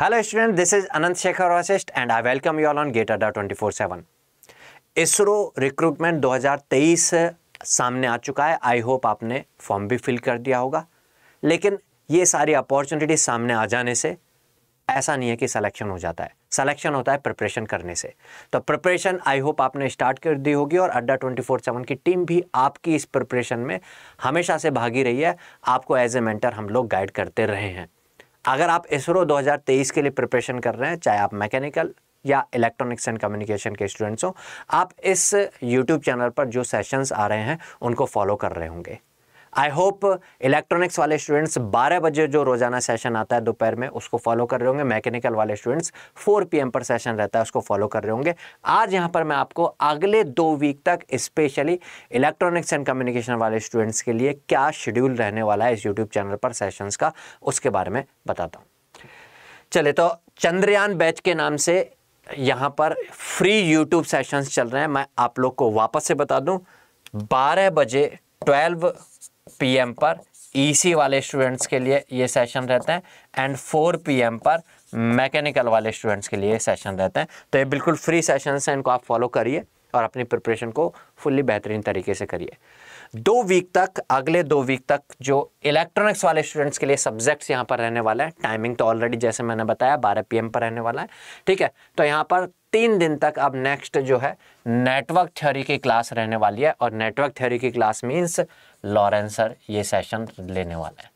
Hello students, this is Anant Shekhar Vasist and I welcome you all on GateAdda 24/7. ISRO recruitment 2023 सामने आ चुका है। I hope आपने form भी fill कर दिया होगा। लेकिन ये सारी अपॉर्चुनिटी सामने आ जाने से ऐसा नहीं है कि सिलेक्शन हो जाता है। सिलेक्शन होता है प्रिपरेशन करने से। तो प्रिपरेशन आई होप आपने स्टार्ट कर दी होगी और अड्डा ट्वेंटी फोर सेवन की टीम भी आपकी इस प्रिपरेशन में हमेशा से भागी रही है। आपको एज ए मेंटर हम लोग गाइड करते रहे हैं। अगर आप इसरो 2023 के लिए प्रिपरेशन कर रहे हैं, चाहे आप मैकेनिकल या इलेक्ट्रॉनिक्स एंड कम्युनिकेशन के स्टूडेंट्स हो, आप इस यूट्यूब चैनल पर जो सेशंस आ रहे हैं, उनको फॉलो कर रहे होंगे। आई होप इलेक्ट्रॉनिक्स वाले स्टूडेंट्स 12 बजे जो रोज़ाना सेशन आता है दोपहर में, उसको फॉलो कर रहे होंगे। मैकेनिकल वाले स्टूडेंट्स 4 पीएम पर सेशन रहता है, उसको फॉलो कर रहे होंगे। आज यहाँ पर मैं आपको अगले दो वीक तक स्पेशली इलेक्ट्रॉनिक्स एंड कम्युनिकेशन वाले स्टूडेंट्स के लिए क्या शेड्यूल रहने वाला है इस यूट्यूब चैनल पर सेशंस का, उसके बारे में बताता हूँ। चले तो चंद्रयान बैच के नाम से यहाँ पर फ्री यूट्यूब सेशंस चल रहे हैं। मैं आप लोग को वापस से बता दूँ 12 बजे 12 पीएम पर ईसी e वाले स्टूडेंट्स के लिए ये सेशन रहते हैं एंड 4 पीएम पर मैकेनिकल वाले स्टूडेंट्स के लिए सेशन रहते हैं। तो ये बिल्कुल फ्री सेशंस हैं, इनको आप फॉलो करिए और अपनी प्रिपरेशन को फुल्ली बेहतरीन तरीके से करिए। दो वीक तक, अगले दो वीक तक जो इलेक्ट्रॉनिक्स वाले स्टूडेंट्स के लिए सब्जेक्ट्स यहाँ पर रहने वाला है टाइमिंग तो ऑलरेडी जैसे मैंने बताया 12 पीएम पर रहने वाला है, ठीक है? तो यहाँ पर तीन दिन तक अब नेक्स्ट जो है नेटवर्क थ्योरी की क्लास रहने वाली है और नेटवर्क थ्योरी की क्लास मीन्स लॉरेंस सर ये सेशन लेने वाला है।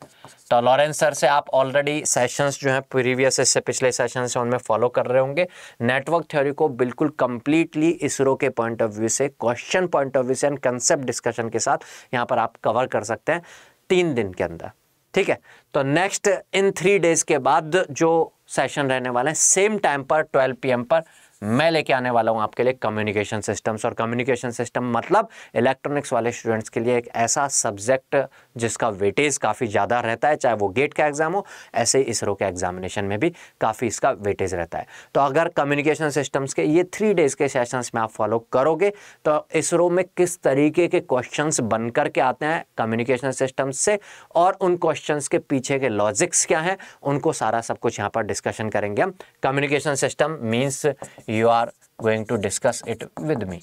तो लॉरेंस सर से आप ऑलरेडी सेशंस जो हैं प्रीवियस इससे पिछले सेशन से उनमें फॉलो कर रहे होंगे। नेटवर्क थ्योरी को बिल्कुल कंप्लीटली इसरो के पॉइंट ऑफ़ व्यू से क्वेश्चन पॉइंट ऑफ़ व्यू से एंड कंसेप्ट डिस्कशन के साथ यहाँ पर आप कवर कर सकते हैं तीन दिन के अंदर। ठीक है? तो नेक्स्ट इन थ्री डेज़ के बाद जो सेशन रहने वाले हैं सेम टाइम पर ट्वेल्व पी पर मैं लेके आने वाला हूँ आपके लिए कम्युनिकेशन सिस्टम्स और कम्युनिकेशन सिस्टम मतलब इलेक्ट्रॉनिक्स वाले स्टूडेंट्स के लिए एक ऐसा सब्जेक्ट जिसका वेटेज काफ़ी ज़्यादा रहता है, चाहे वो गेट का एग्ज़ाम हो, ऐसे इसरो के एग्जामिनेशन में भी काफ़ी इसका वेटेज रहता है। तो अगर कम्युनिकेशन सिस्टम्स के ये थ्री डेज़ के सेशंस में आप फॉलो करोगे तो इसरो में किस तरीके के क्वेश्चन बन करके आते हैं कम्युनिकेशन सिस्टम से और उन क्वेश्चन के पीछे के लॉजिक्स क्या हैं, उनको सारा सब कुछ यहाँ पर डिस्कशन करेंगे हम। Communication system means you are going to discuss it with me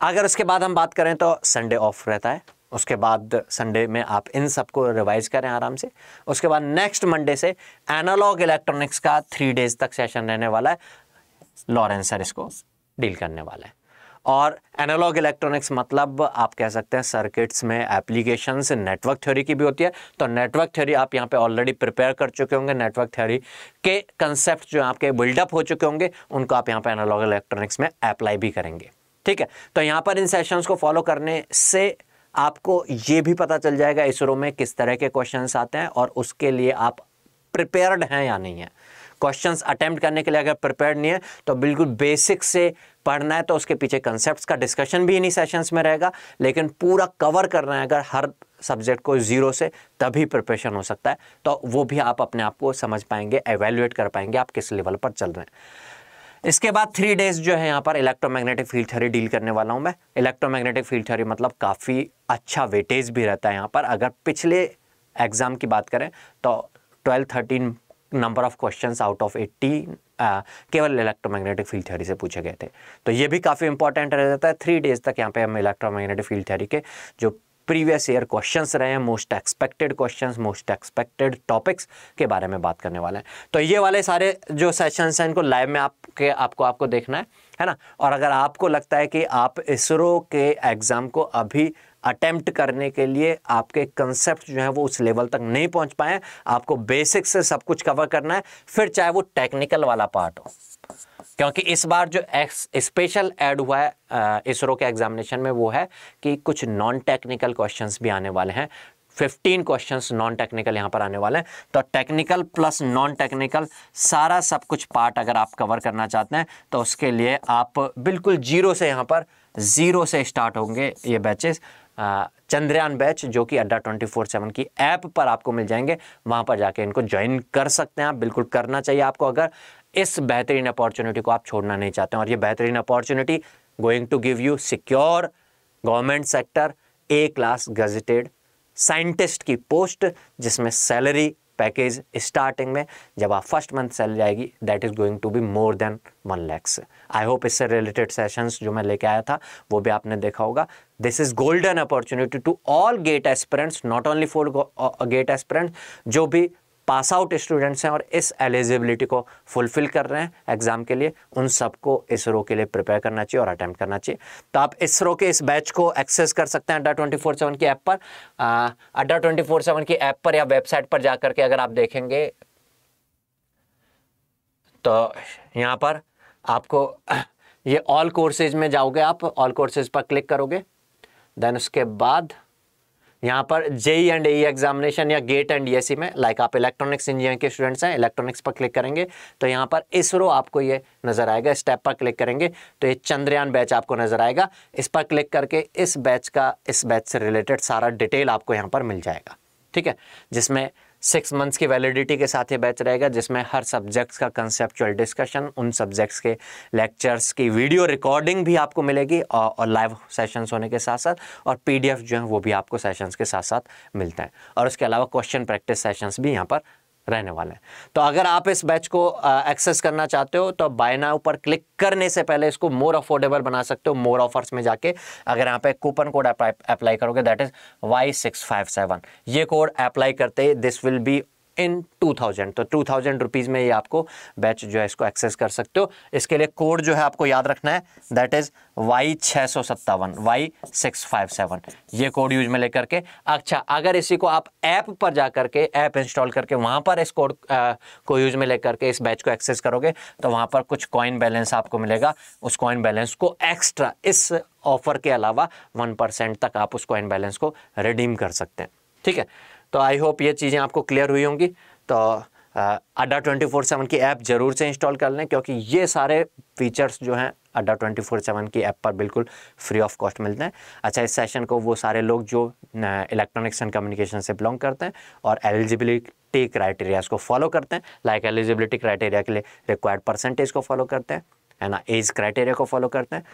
अगर उसके बाद हम बात करें तो संडे ऑफ़ रहता है। उसके बाद संडे में आप इन सबको रिवाइज करें आराम से। उसके बाद नेक्स्ट मंडे से एनालॉग इलेक्ट्रॉनिक्स का थ्री डेज़ तक सेशन रहने वाला है। लॉरेंसर इसको डील करने वाला है। और एनालॉग इलेक्ट्रॉनिक्स मतलब आप कह सकते हैं सर्किट्स में एप्लीकेशंस नेटवर्क थ्योरी की भी होती है। तो नेटवर्क थ्योरी आप यहाँ पे ऑलरेडी प्रिपेयर कर चुके होंगे। नेटवर्क थ्योरी के कंसेप्ट जो आपके बिल्डअप हो चुके होंगे, उनको आप यहाँ पे एनालॉग इलेक्ट्रॉनिक्स में अप्लाई भी करेंगे। ठीक है? तो यहाँ पर इन सेशंस को फॉलो करने से आपको ये भी पता चल जाएगा इसरो में किस तरह के क्वेश्चंस आते हैं और उसके लिए आप प्रिपेयर्ड हैं या नहीं है। क्वेश्चंस अटेम्प्ट करने के लिए अगर प्रिपेयर्ड नहीं है तो बिल्कुल बेसिक से पढ़ना है तो उसके पीछे कंसेप्ट का डिस्कशन भी इन्हीं सेशंस में रहेगा, लेकिन पूरा कवर करना है अगर हर सब्जेक्ट को ज़ीरो से, तभी प्रिपरेशन हो सकता है। तो वो भी आप अपने आप को समझ पाएँगे एवेल्युएट कर पाएँगे आप किस लेवल पर चल रहे हैं। इसके बाद थ्री डेज़ जो है यहाँ पर इलेक्ट्रोमैग्नेटिक फ़ील्ड थ्योरी डील करने वाला हूँ मैं। इलेक्ट्रोमैग्नेटिक फ़ील्ड थ्योरी मतलब काफ़ी अच्छा वेटेज भी रहता है यहाँ पर। अगर पिछले एग्ज़ाम की बात करें तो twelve thirteen number of questions out of eighty केवल इलेक्ट्रोमैग्नेटिक फ़ील्ड थ्योरी से पूछे गए थे। तो ये भी काफ़ी इंपॉर्टेंट रह जाता है। थ्री डेज़ तक यहाँ पे हम इलेक्ट्रोमैग्नेटिक फ़ील्ड थ्योरी के जो प्रीवियस ईयर क्वेश्चंस रहे हैं most expected questions most expected topics के बारे में बात करने वाले हैं। तो ये वाले सारे जो सेशंस हैं, इनको लाइव में आपके, आपको आपको देखना है है ना? और अगर आपको लगता है कि आप इसरो के एग्ज़ाम को अभी अटेम्प्ट करने के लिए आपके कंसेप्ट जो है वो उस लेवल तक नहीं पहुँच पाए आपको बेसिक से सब कुछ कवर करना है, फिर चाहे वो टेक्निकल वाला पार्ट हो। क्योंकि इस बार जो एक्स, स्पेशल ऐड हुआ है इसरो के एग्जामिनेशन में वो है कि कुछ नॉन टेक्निकल क्वेश्चंस भी आने वाले हैं। 15 क्वेश्चंस नॉन टेक्निकल यहाँ पर आने वाले हैं। तो टेक्निकल प्लस नॉन टेक्निकल सारा सब कुछ पार्ट अगर आप कवर करना चाहते हैं तो उसके लिए आप बिल्कुल ज़ीरो से यहाँ पर ज़ीरो से स्टार्ट होंगे ये बैचेस चंद्रयान बैच, जो कि अड्डा ट्वेंटी फोर सेवन की ऐप पर आपको मिल जाएँगे। वहाँ पर जाके इनको ज्वाइन कर सकते हैं आप। बिल्कुल करना चाहिए आपको। अगर इस बेहतरीन अपॉर्चुनिटी को आप छोड़ना नहीं चाहते और ये बेहतरीन opportunity going to give you secure government sector A class gazetted scientist की पोस्ट जिसमें सैलरी पैकेज स्टार्टिंग में जब आप फ़र्स्ट मंथ सेल जाएगी that is going to be more than one lakhs I hope इससे रिलेटेड सेशंस जो मैं लेके आया था, वो भी आपने देखा होगा। This is golden opportunity to all GATE aspirants not only for GATE aspirants जो भी पास आउट स्टूडेंट्स हैं और इस एलिजिबिलिटी को फुलफिल कर रहे हैं एग्ज़ाम के लिए, उन सबको इसरो के लिए प्रिपेयर करना चाहिए और अटैम्प्ट करना चाहिए। तो आप इसरो के, इस बैच को एक्सेस कर सकते हैं अड्डा ट्वेंटी फोर सेवन की ऐप पर। अड्डा ट्वेंटी फोर सेवन की ऐप पर या वेबसाइट पर जाकर के अगर आप देखेंगे तो यहाँ पर आपको, ये ऑल कोर्सेज में जाओगे आप ऑल कोर्सेज पर क्लिक करोगे। देन उसके बाद यहाँ पर जेई एंड ई एग्जामिनेशन या गेट एंड ई में लाइक आप इलेक्ट्रॉनिक्स इंजीनियरिंग के स्टूडेंट्स हैं इलेक्ट्रॉनिक्स पर क्लिक करेंगे तो यहाँ पर इसरो आपको ये नज़र आएगा स्टेप पर क्लिक करेंगे तो ये चंद्रयान बैच आपको नज़र आएगा, इस पर क्लिक करके इस बैच का, इस बैच से रिलेटेड सारा डिटेल आपको यहाँ पर मिल जाएगा, ठीक है? जिसमें सिक्स मंथ्स की वैलिडिटी के साथ ये बैच रहेगा जिसमें हर सब्जेक्ट्स का कंसेप्चुअल डिस्कशन उन सब्जेक्ट्स के लेक्चर्स की वीडियो रिकॉर्डिंग भी आपको मिलेगी और, और लाइव सेशंस होने के साथ साथ और पीडीएफ जो है वो भी आपको सेशंस के साथ साथ मिलते हैं। और उसके अलावा क्वेश्चन प्रैक्टिस सेशंस भी यहाँ पर रहने वाले हैं। तो अगर आप इस बैच को एक्सेस करना चाहते हो तो बाय नाउ पर क्लिक करने से पहले इसको मोर अफोर्डेबल बना सकते हो मोर ऑफर्स में जाके। अगर यहाँ पे कूपन कोड अप्लाई करोगे that is Y six five seven ये कोड अप्लाई करते this will be in two thousand तो टू थाउज़ेंड रुपीज़ में ये आपको बैच जो है इसको एक्सेस कर सकते हो। इसके लिए कोड जो है आपको याद रखना है दैट इज़ वाई छः सौ सत्तावन वाई सिक्स फाइव सेवन ये कोड यूज़ में लेकर के। अच्छा अगर इसी को आप ऐप पर जा करके ऐप इंस्टॉल करके वहाँ पर इस कोड को यूज़ में लेकर के इस बैच को एक्सेस करोगे तो वहाँ पर कुछ कॉइन बैलेंस आपको मिलेगा। उस कॉइन बैलेंस को एक्स्ट्रा इस ऑफ़र के अलावा वन परसेंट तक आप उस कॉइन बैलेंस को रिडीम कर सकते हैं। ठीक है? तो आई होप ये चीज़ें आपको क्लियर हुई होंगी। तो अड्डा ट्वेंटी फोर सेवन की ऐप ज़रूर से इंस्टॉल कर लें, क्योंकि ये सारे फीचर्स जो हैं अड्डा ट्वेंटी फोर सेवन की ऐप पर बिल्कुल फ्री ऑफ़ कॉस्ट मिलते हैं। अच्छा इस सेशन को वो सारे लोग जो इलेक्ट्रॉनिक्स एंड कम्युनिकेशन से बिलोंग करते हैं और एलिजिबिलिटी क्राइटेरियाज को फॉलो करते हैं। लाइक एलिजिबिलिटी क्राइटेरिया के लिए रिक्वायर्ड परसेंटेज को फॉलो करते हैं, है ना? एज क्राइटेरिया को फॉलो करते हैं।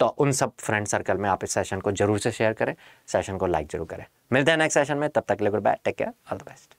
तो उन सब फ्रेंड सर्कल में आप इस सेशन को ज़रूर से शेयर करें सेशन को लाइक ज़रूर करें। मिलते हैं नेक्स्ट सेशन में, तब तक लिए good bye take care all the best